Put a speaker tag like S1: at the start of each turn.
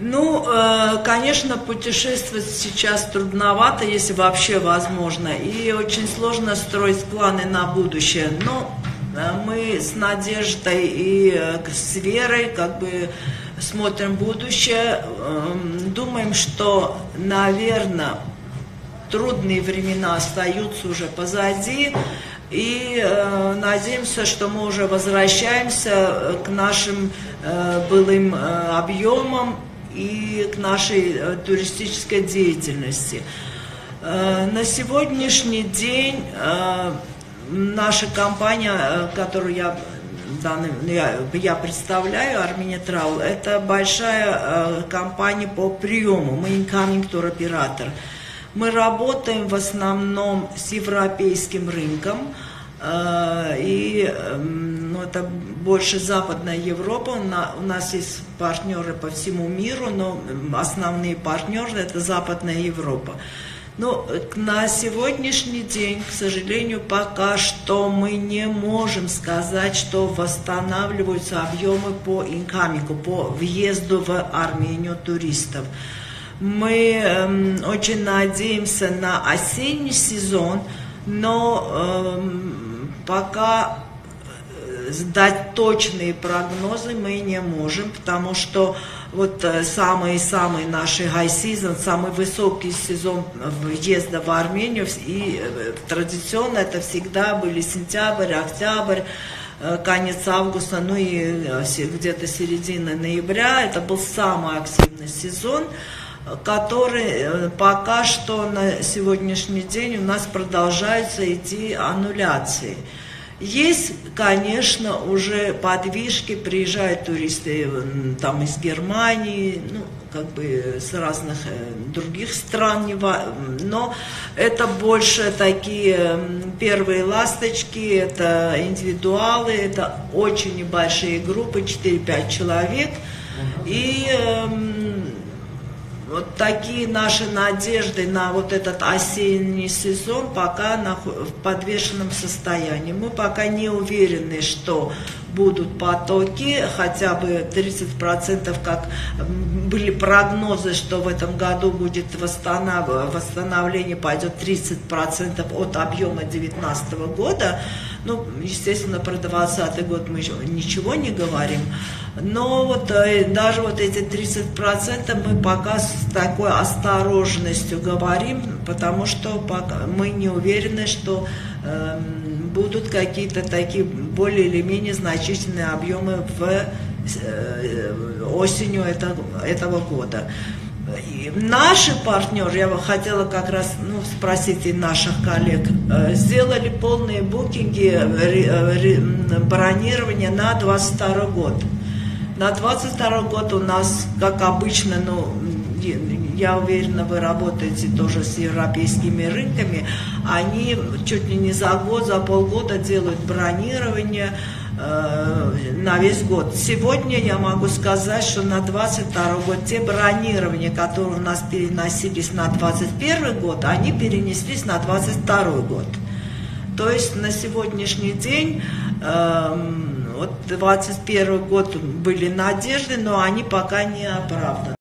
S1: Ну, э, конечно, путешествовать сейчас трудновато, если вообще возможно, и очень сложно строить планы на будущее. Но э, мы с Надеждой и э, с Верой как бы смотрим будущее, эм, думаем, что, наверное, трудные времена остаются уже позади, и э, надеемся, что мы уже возвращаемся к нашим э, былым э, объемам и к нашей э, туристической деятельности. Э, на сегодняшний день э, наша компания, которую я, я, я представляю, Armenia Travel, это большая компания по приему, мы incoming тур оператор. Мы работаем в основном с европейским рынком, и эм, ну, это больше Западная Европа. У нас есть партнеры по всему миру, но основные партнеры это Западная Европа. Но на сегодняшний день, к сожалению, пока что мы не можем сказать, что восстанавливаются объемы по инкамику, по въезду в Армению туристов. Мы э, очень надеемся на осенний сезон, но э, пока дать точные прогнозы мы не можем, потому что вот самый-самый э, наши high season, самый высокий сезон въезда в Армению, и э, традиционно это всегда были сентябрь, октябрь, э, конец августа, ну и где-то середина ноября, это был самый активный сезон, который пока что на сегодняшний день у нас продолжаются идти аннуляции. Есть, конечно, уже подвижки, приезжают туристы там из Германии, ну, как бы с разных э, других стран, но это больше такие первые ласточки, это индивидуалы, это очень небольшие группы, 4-5 человек, и вот такие наши надежды на вот этот осенний сезон пока в подвешенном состоянии. Мы пока не уверены, что будут потоки, хотя бы 30%, как были прогнозы, что в этом году будет восстанов... восстановление, пойдет 30% от объема 2019 года. Ну, естественно, про 2020 год мы ничего не говорим. Но вот э, даже вот эти 30% мы пока с такой осторожностью говорим, потому что пока мы не уверены, что э, будут какие-то такие более или менее значительные объемы в э, осенью это, этого года. И наши партнеры, я бы хотела как раз ну, спросить и наших коллег, э, сделали полные букинги, э, бронирование на 22 год. На 22 год у нас, как обычно, ну, я уверена, вы работаете тоже с европейскими рынками, они чуть ли не за год, за полгода делают бронирование э, на весь год. Сегодня я могу сказать, что на 22 год те бронирования, которые у нас переносились на 21 год, они перенеслись на 22 год. То есть на сегодняшний день э, вот 21 год были надежды, но они пока не оправданы.